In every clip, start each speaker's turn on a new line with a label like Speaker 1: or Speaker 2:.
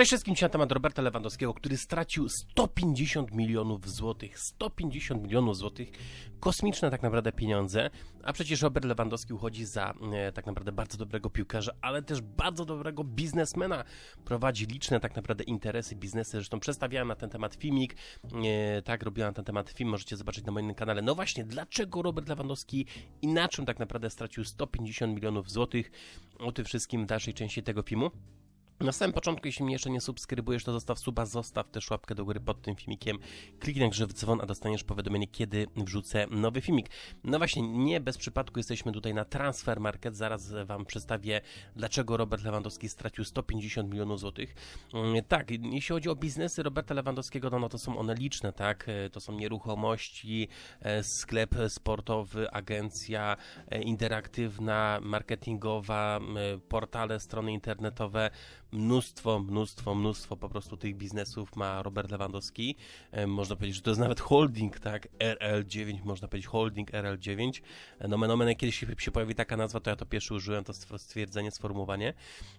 Speaker 1: Cześć wszystkim, dzisiaj na temat Roberta Lewandowskiego, który stracił 150 milionów złotych. 150 milionów złotych, kosmiczne tak naprawdę pieniądze, a przecież Robert Lewandowski uchodzi za e, tak naprawdę bardzo dobrego piłkarza, ale też bardzo dobrego biznesmena. Prowadzi liczne tak naprawdę interesy, biznesy, zresztą przedstawiałem na ten temat filmik, e, tak, robiłem na ten temat film, możecie zobaczyć na moim kanale. No właśnie, dlaczego Robert Lewandowski i na czym tak naprawdę stracił 150 milionów złotych? O tym wszystkim w dalszej części tego filmu. Na samym początku, jeśli mnie jeszcze nie subskrybujesz, to zostaw suba, zostaw też łapkę do góry pod tym filmikiem, kliknij także w dzwon, a dostaniesz powiadomienie, kiedy wrzucę nowy filmik. No właśnie, nie bez przypadku jesteśmy tutaj na Transfer Market, zaraz Wam przedstawię, dlaczego Robert Lewandowski stracił 150 milionów złotych. Mm, Tak, jeśli chodzi o biznesy Roberta Lewandowskiego, no, no to są one liczne, tak, to są nieruchomości, e, sklep sportowy, agencja e, interaktywna, marketingowa, portale, strony internetowe, mnóstwo, mnóstwo, mnóstwo po prostu tych biznesów ma Robert Lewandowski. E, Można powiedzieć, że to jest nawet holding, tak? RL9, można powiedzieć holding RL9. E, Nomen omen, jak kiedyś się, pojawi taka nazwa, to ja to pierwszy użyłem, to stw- stwierdzenie, sformułowanie.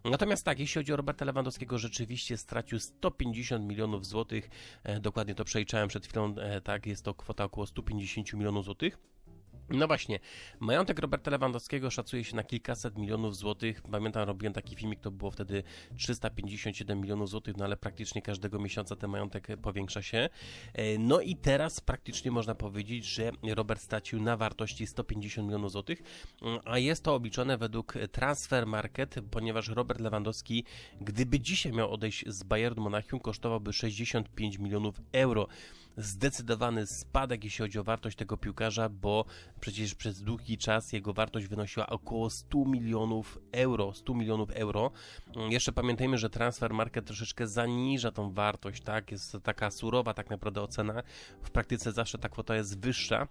Speaker 1: Natomiast tak, jeśli chodzi o Roberta Lewandowskiego, rzeczywiście stracił 150 milionów złotych. E, Dokładnie to przeliczałem przed chwilą, e, tak? Jest to kwota około 150 milionów złotych. No właśnie, majątek Roberta Lewandowskiego szacuje się na kilkaset milionów złotych. Pamiętam, robiłem taki filmik, to było wtedy 357 milionów złotych, no ale praktycznie każdego miesiąca ten majątek powiększa się. E, No i teraz praktycznie można powiedzieć, że Robert stracił na wartości 150 milionów złotych, mm, a jest to obliczone według Transfer Market, ponieważ Robert Lewandowski, gdyby dzisiaj miał odejść z Bayernu Monachium, kosztowałby 65 milionów euro zdecydowany spadek, jeśli chodzi o wartość tego piłkarza, bo przecież przez długi czas jego wartość wynosiła około 100 milionów euro. 100 milionów euro. Jeszcze pamiętajmy, że transfer market troszeczkę zaniża tą wartość, tak? Jest to taka surowa tak naprawdę ocena. W praktyce zawsze ta kwota jest wyższa.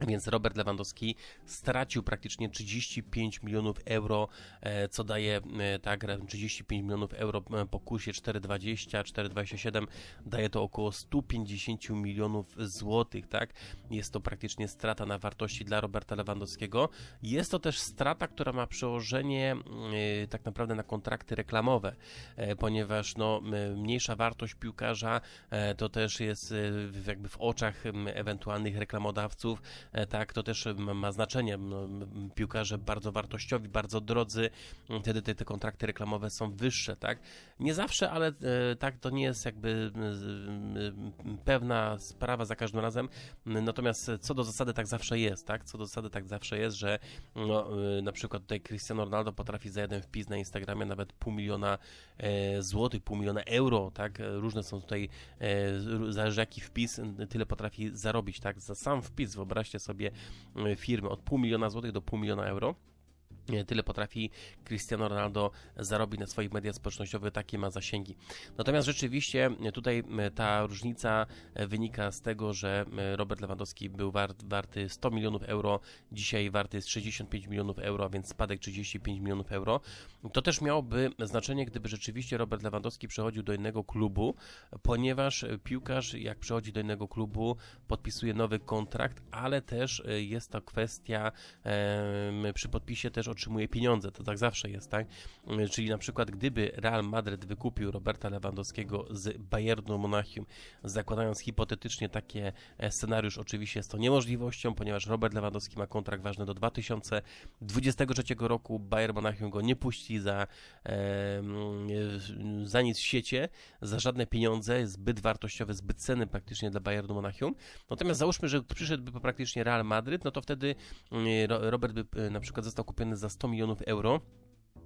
Speaker 1: Więc Robert Lewandowski stracił praktycznie 35 milionów euro, e, co daje e, tak 35 milionów euro e, po kursie 4,20, 4,27 daje to około 150 milionów złotych, tak? Jest to praktycznie strata na wartości dla Roberta Lewandowskiego. Jest to też strata, która ma przełożenie tak naprawdę na kontrakty reklamowe, ponieważ no, mniejsza wartość piłkarza to też jest jakby w oczach ewentualnych reklamodawców tak, to też ma znaczenie. Piłkarze bardzo wartościowi, bardzo drodzy, m, wtedy te, te kontrakty reklamowe są wyższe, tak? Nie zawsze, ale e, tak, to nie jest jakby pewna sprawa za każdym razem. Natomiast co do zasady tak zawsze jest, tak? Co do zasady tak zawsze jest, że no, e, na przykład tutaj Cristiano Ronaldo potrafi za jeden wpis na Instagramie nawet pół miliona e, złotych, pół miliona euro, tak? E, Różne są tutaj, e, zależy jaki wpis, tyle potrafi zarobić, tak? Za sam wpis, wyobraźcie sobie e, firmy od pół miliona złotych do pół miliona euro. Tyle potrafi Cristiano Ronaldo zarobić na swoich mediach społecznościowych, takie ma zasięgi. Natomiast rzeczywiście e, tutaj ta różnica e, wynika z tego, że Robert Lewandowski był wart, warty 100 milionów euro, dzisiaj warty jest 65 milionów euro, a więc spadek 35 milionów euro. To też miałoby znaczenie, gdyby rzeczywiście Robert Lewandowski przechodził do innego klubu, ponieważ e, piłkarz jak przechodzi do innego klubu, podpisuje nowy kontrakt, ale też jest to kwestia przy podpisie też otrzymuje pieniądze, to tak zawsze jest, tak? Mm, Czyli na przykład gdyby Real Madryt wykupił Roberta Lewandowskiego z Bayernu Monachium, zakładając hipotetycznie takie e, scenariusz, oczywiście jest to niemożliwością, ponieważ Robert Lewandowski ma kontrakt ważny do 2023 roku, Bayern Monachium go nie puści za, e, za nic w siecie, za żadne pieniądze, zbyt wartościowy, zbyt cenny praktycznie dla Bayernu Monachium. Natomiast załóżmy, że przyszedłby praktycznie Real Madryt, no to wtedy mm, Ro- Robert by e, na przykład został kupiony za 100 milionów euro.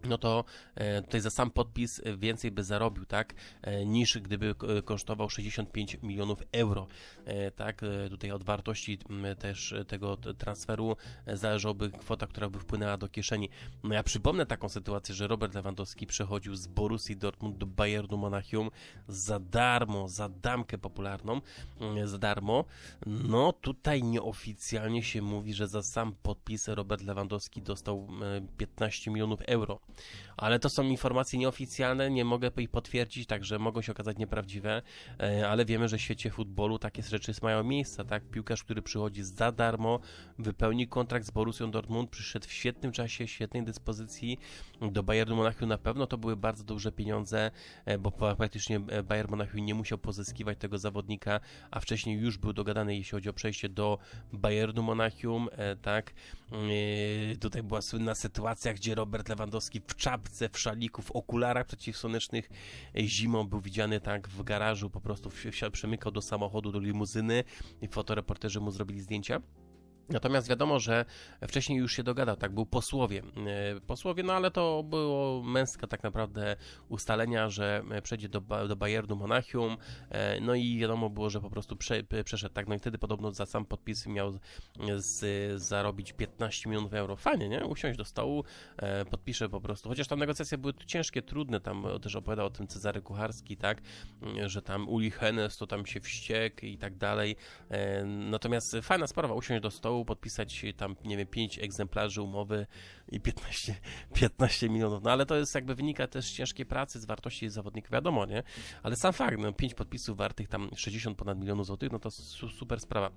Speaker 1: No to e, tutaj za sam podpis więcej by zarobił, tak? E, niż gdyby kosztował 65 milionów euro. E, tak, tutaj od wartości też tego transferu zależałoby kwota, która by wpłynęła do kieszeni. No ja przypomnę taką sytuację, że Robert Lewandowski przechodził z Borussii Dortmund do Bayernu Monachium za darmo, za damkę popularną, mm, za darmo. No tutaj nieoficjalnie się mówi, że za sam podpis Robert Lewandowski dostał e, 15 milionów euro. Ale to są informacje nieoficjalne, nie mogę ich potwierdzić, także mogą się okazać nieprawdziwe, e, ale wiemy, że w świecie futbolu takie rzeczy mają miejsce, tak? Piłkarz, który przychodzi za darmo, wypełni kontrakt z Borussią Dortmund, przyszedł w świetnym czasie, świetnej dyspozycji do Bayernu Monachium na pewno to były bardzo duże pieniądze, e, bo praktycznie Bayern Monachium nie musiał pozyskiwać tego zawodnika, a wcześniej już był dogadany, jeśli chodzi o przejście do Bayernu Monachium, e, tak? Tutaj była słynna sytuacja, gdzie Robert Lewandowski w czapce, w szaliku, w okularach przeciwsłonecznych zimą był widziany tak w garażu, po prostu przemykał do samochodu, do limuzyny i fotoreporterzy mu zrobili zdjęcia. Natomiast wiadomo, że wcześniej już się dogadał, tak, był posłowie. E, posłowie, no ale to było męska tak naprawdę ustalenia, że przejdzie do, do Bayernu Monachium, e, no i wiadomo było, że po prostu prze, przeszedł, tak, no i wtedy podobno za sam podpis miał z, zarobić 15 milionów euro. Fajnie, nie? Usiąść do stołu, e, podpiszę po prostu, chociaż tam negocjacje były ciężkie, trudne, tam też opowiadał o tym Cezary Kucharski, tak, że tam Uli Hennes to tam się wściekł i tak dalej. Natomiast fajna sprawa, usiąść do stołu, podpisać tam, nie wiem, 5 egzemplarzy umowy i 15, 15 milionów. No ale to jest jakby wynika też z ciężkiej pracy, z wartości zawodnika, wiadomo, nie? Ale sam fakt, no 5 podpisów wartych tam 60 ponad milionów złotych, no to super sprawa.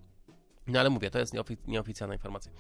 Speaker 1: No ale mówię, to jest nieofic nieoficjalna informacja.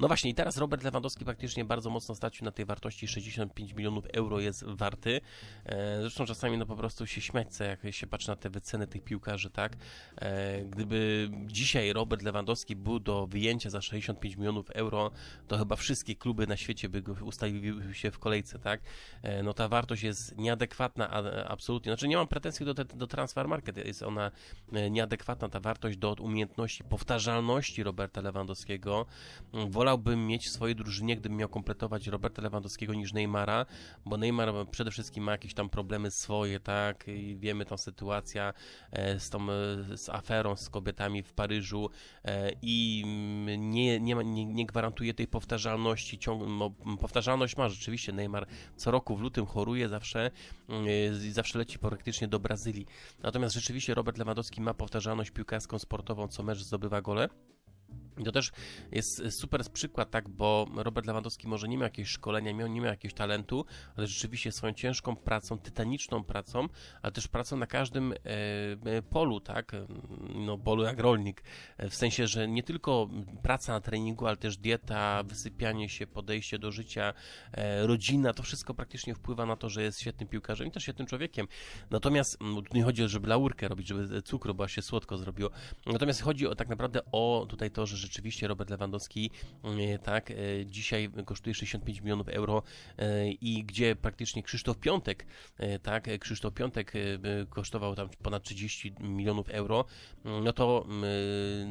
Speaker 1: No właśnie, i teraz Robert Lewandowski praktycznie bardzo mocno stracił na tej wartości 65 milionów euro jest warty. E, zresztą czasami no po prostu się śmiać jak się patrzy na te wyceny tych piłkarzy, tak? E, gdyby dzisiaj Robert Lewandowski był do wyjęcia za 65 milionów euro, to chyba wszystkie kluby na świecie by ustawiły się w kolejce, tak? E, no ta wartość jest nieadekwatna, a, absolutnie. Znaczy nie mam pretensji do, do Transfer Market, jest ona e, nieadekwatna, ta wartość do umiejętności powtarzalności Roberta Lewandowskiego. Wolałbym mieć w swojej drużynie, gdybym miał kompletować Roberta Lewandowskiego niż Neymara, bo Neymar przede wszystkim ma jakieś tam problemy swoje, tak? I wiemy tą sytuację e, z tą e, z aferą z kobietami w Paryżu e, i nie, nie, nie, nie gwarantuje tej powtarzalności. Ciąg, no, powtarzalność ma rzeczywiście. Neymar co roku w lutym choruje zawsze, zawsze leci praktycznie do Brazylii. Natomiast rzeczywiście Robert Lewandowski ma powtarzalność piłkarską, sportową, co mecz zdobywa gole. To też jest super przykład, tak, bo Robert Lewandowski może nie miał jakiegoś szkolenia, miał, nie miał jakiegoś talentu, ale rzeczywiście swoją ciężką pracą, tytaniczną pracą, ale też pracą na każdym e, e polu, tak, no polu jak rolnik, w sensie, że nie tylko praca na treningu, ale też dieta, wysypianie się, podejście do życia, e, rodzina, to wszystko praktycznie wpływa na to, że jest świetnym piłkarzem i też świetnym człowiekiem. Natomiast tu nie chodzi, żeby laurkę robić, żeby cukru, bo się słodko zrobiło. Natomiast chodzi o tak naprawdę o tutaj to, że rzeczywiście Robert Lewandowski e, tak, e, dzisiaj kosztuje 65 milionów euro e, i gdzie praktycznie Krzysztof Piątek, tak, Krzysztof Piątek kosztował tam ponad 30 milionów euro, no to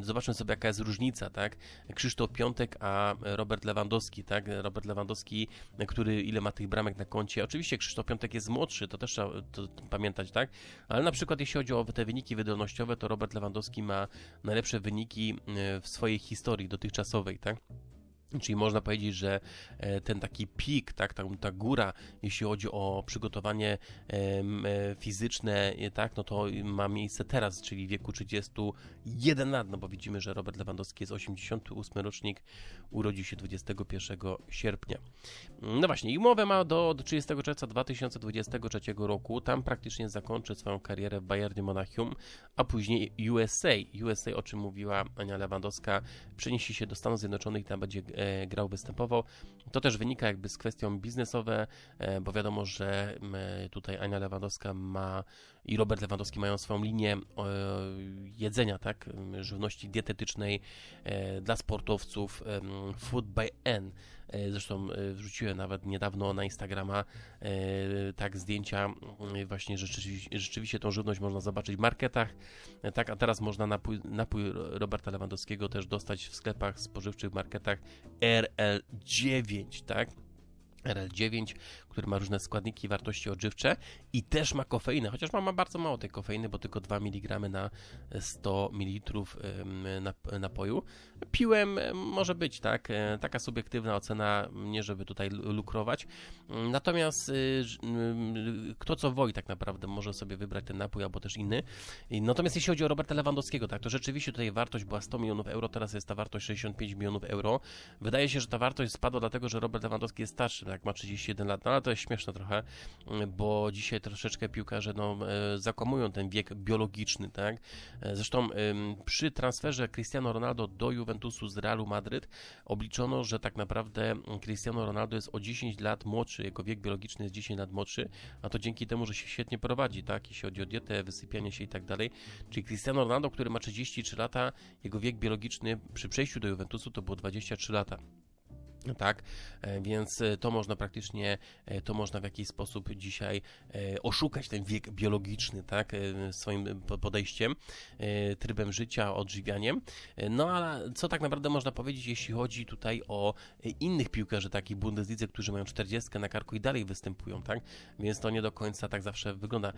Speaker 1: zobaczmy sobie jaka jest różnica, tak, Krzysztof Piątek a Robert Lewandowski, tak, Robert Lewandowski, który ile ma tych bramek na koncie, oczywiście Krzysztof Piątek jest młodszy, to też trzeba to pamiętać, tak, ale na przykład jeśli chodzi o te wyniki wydolnościowe, to Robert Lewandowski ma najlepsze wyniki w swojej historii dotychczasowej, tak? Czyli można powiedzieć, że e, ten taki pik, tak, ta, ta góra, jeśli chodzi o przygotowanie e, fizyczne, tak, no to ma miejsce teraz, czyli w wieku 31 lat, no bo widzimy, że Robert Lewandowski jest 88 rocznik, urodził się 21 sierpnia. No właśnie, i umowę ma do, do 30 czerwca 2023 roku, tam praktycznie zakończy swoją karierę w Bayernie Monachium, a później USA. USA, o czym mówiła Ania Lewandowska, przeniesie się do Stanów Zjednoczonych, tam będzie E, grał, występował. To też wynika jakby z kwestią biznesowe, e, bo wiadomo, że tutaj Ania Lewandowska ma i Robert Lewandowski mają swoją linię jedzenia, tak, żywności dietetycznej e, dla sportowców Food by N. Zresztą wrzuciłem nawet niedawno na Instagrama tak zdjęcia właśnie, rzeczywiście, rzeczywiście tą żywność można zobaczyć w marketach, tak, a teraz można napój, napój Roberta Lewandowskiego też dostać w sklepach spożywczych, marketach RL9, tak? RL9, który ma różne składniki, wartości odżywcze i też ma kofeinę, chociaż ma, ma bardzo mało tej kofeiny, bo tylko 2 mg na 100 ml napoju. Piłem, może być, tak, e, taka subiektywna ocena, nie żeby tutaj lukrować. Natomiast y, kto co woi tak naprawdę może sobie wybrać ten napój albo też inny. Natomiast jeśli chodzi o Roberta Lewandowskiego, tak, to rzeczywiście tutaj wartość była 100 milionów euro, teraz jest ta wartość 65 milionów euro. Wydaje się, że ta wartość spadła dlatego, że Robert Lewandowski jest starszy, tak, ma 31 lat, no ale to jest śmieszne trochę, bo dzisiaj troszeczkę piłkarze no, e, zakłamują ten wiek biologiczny, tak? E, Zresztą przy transferze Cristiano Ronaldo do Juventusu z Realu Madryt obliczono, że tak naprawdę Cristiano Ronaldo jest o 10 lat młodszy, jego wiek biologiczny jest 10 lat młodszy, a to dzięki temu, że się świetnie prowadzi, tak? Jeśli chodzi o dietę, wysypianie się i tak dalej. Czyli Cristiano Ronaldo, który ma 33 lata, jego wiek biologiczny przy przejściu do Juventusu to było 23 lata. Tak, e, więc e, to można praktycznie, e, to można w jakiś sposób dzisiaj oszukać ten wiek biologiczny, tak, swoim po- podejściem, trybem życia, odżywianiem. No ale co tak naprawdę można powiedzieć, jeśli chodzi tutaj o innych piłkarzy takich Bundeslidze, którzy mają 40 na karku i dalej występują, tak, więc to nie do końca tak zawsze wygląda.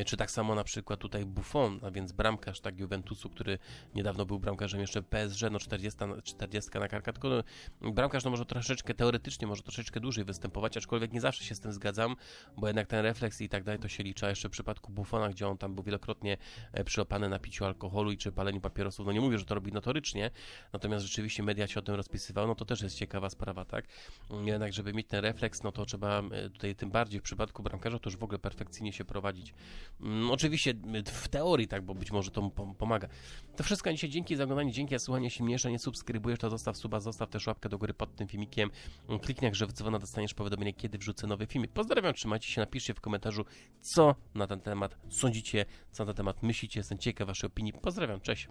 Speaker 1: E, Czy tak samo na przykład tutaj Buffon, a więc bramkarz tak Juventusu, który niedawno był bramkarzem jeszcze PSG, no 40, na- 40 na karka, tylko no, bramkarz no może troszeczkę, teoretycznie może troszeczkę dłużej występować, aczkolwiek nie zawsze się z tym zgadzam, bo jednak ten refleks i tak dalej to się liczy, a jeszcze w przypadku Buffona, gdzie on tam był wielokrotnie e, przyłapany na piciu alkoholu i czy paleniu papierosów, no nie mówię, że to robi notorycznie, natomiast rzeczywiście media się o tym rozpisywały, no to też jest ciekawa sprawa, tak? Jednak, żeby mieć ten refleks, no to trzeba e, tutaj tym bardziej w przypadku bramkarza to już w ogóle perfekcyjnie się prowadzić. Mm, Oczywiście w teorii, tak, bo być może to mu pom- pomaga. To wszystko dzisiaj. Dzięki za oglądanie, dzięki za słuchanie. Jeśli mnie jeszcze nie subskrybujesz, to zostaw suba, zostaw też łapkę do góry pod tym filmikiem. Kliknij jak w dzwona, dostaniesz powiadomienie, kiedy wrzucę nowy filmik. Pozdrawiam, trzymajcie się, napiszcie w komentarzu, co na ten temat sądzicie, co na ten temat myślicie. Jestem ciekaw waszej opinii. Pozdrawiam, cześć.